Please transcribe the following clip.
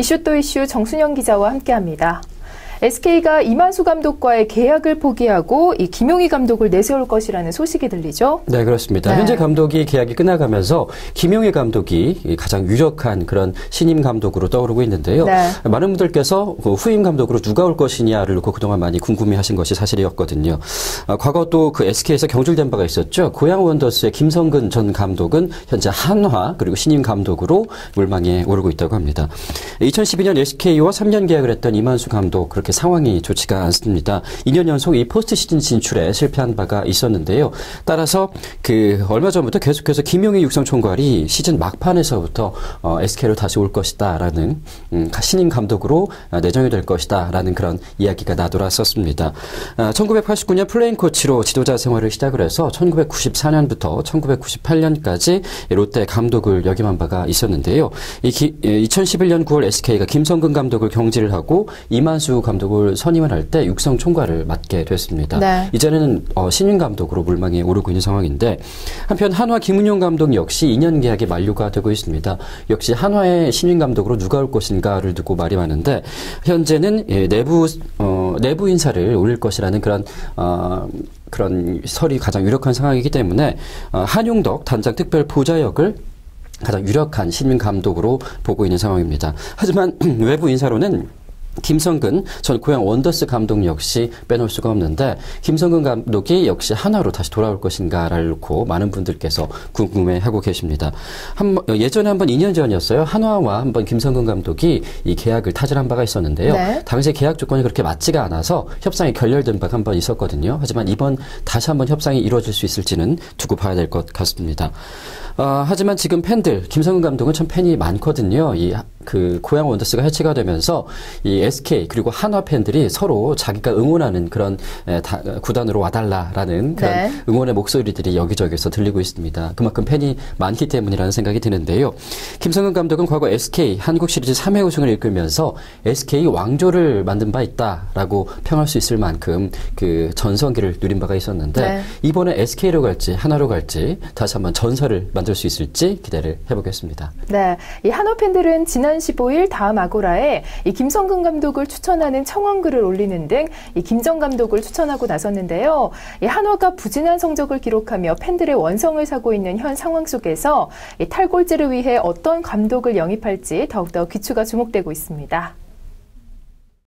이슈 또 이슈 정순영 기자와 함께합니다. SK가 이만수 감독과의 계약을 포기하고 이 김용희 감독을 내세울 것이라는 소식이 들리죠. 네, 그렇습니다. 네. 현재 감독이 계약이 끝나가면서 김용희 감독이 가장 유력한 그런 신임 감독으로 떠오르고 있는데요. 네. 많은 분들께서 그 후임 감독으로 누가 올 것이냐를 놓고 그동안 많이 궁금해하신 것이 사실이었거든요. 아, 과거 또 그 SK에서 경질된 바가 있었죠. 고양 원더스의 김성근 전 감독은 현재 한화 그리고 신임 감독으로 물망에 오르고 있다고 합니다. 2012년 SK와 3년 계약을 했던 이만수 감독 그렇게 그렇게 상황이 좋지가 않습니다. 2년 연속 이 포스트 시즌 진출에 실패한 바가 있었는데요. 따라서 그 얼마 전부터 계속해서 김용희 육상 총괄이 시즌 막판에서부터 어, SK로 다시 올 것이다라는 음, 신임 감독으로 내정이 될 것이다라는 그런 이야기가 나돌았었습니다. 아, 1989년 playing 코치로 지도자 생활을 시작을 해서 1994년부터 1998년까지 롯데 감독을 역임한 바가 있었는데요. 이 기, 2011년 9월 SK가 김성근 감독을 경질을 하고 이만수 감독 감독을 선임을 할 때 육성 총괄을 맡게 됐습니다. 네. 이제는 어, 신인 감독으로 물망에 오르고 있는 상황인데 한편 한화 김은용 감독 역시 2년 계약이 만료가 되고 있습니다. 역시 한화의 신인 감독으로 누가 올 것인가를 두고 말이 많은데 현재는 예, 내부 어, 내부 인사를 올릴 것이라는 그런 어, 그런 설이 가장 유력한 상황이기 때문에 어, 한용덕 단장 특별 보좌역을 가장 유력한 신인 감독으로 보고 있는 상황입니다. 하지만 외부 인사로는 김성근 전 고향 원더스 감독 역시 빼놓을 수가 없는데 김성근 감독이 역시 하나로 다시 돌아올 것인가를 놓고 많은 분들께서 궁금해하고 계십니다. 한 예전에 한번 2년 전이었어요. 한화와 한번 김성근 감독이 이 계약을 타질한 바가 있었는데요. 네. 당시 계약 조건이 그렇게 맞지가 않아서 협상이 결렬된 바가 한 번 있었거든요. 하지만 이번 다시 한번 협상이 이루어질 수 있을지는 두고 봐야 될 것 같습니다. 어, 하지만 지금 팬들 김성근 감독은 참 팬이 많거든요. 이 그 고향 원더스가 해체가 되면서 이 SK 그리고 한화 팬들이 서로 자기가 응원하는 그런 구단으로 와달라라는 그런 네. 응원의 목소리들이 여기저기서 들리고 있습니다. 그만큼 팬이 많기 때문이라는 생각이 드는데요. 김성근 감독은 과거 SK 한국 시리즈 3회 우승을 이끌면서 SK 왕조를 만든 바 있다라고 평할 수 있을 만큼 그 전성기를 누린 바가 있었는데 네. 이번에 SK로 갈지 한화로 갈지 다시 한번 전설을 만들 만들 수 있을지 기대를 해보겠습니다. 네, 이 한화 팬들은 지난 15일 다음 아고라에 이 김성근 감독을 추천하는 청원글을 올리는 등 이 김정 감독을 추천하고 나섰는데요. 이 한화가 부진한 성적을 기록하며 팬들의 원성을 사고 있는 현 상황 속에서 이 탈골제를 위해 어떤 감독을 영입할지 더욱더 귀추가 주목되고 있습니다.